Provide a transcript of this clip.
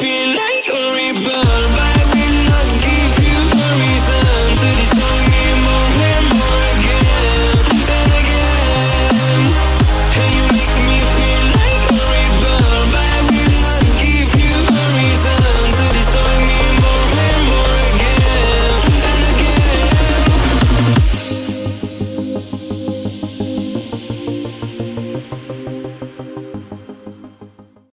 feel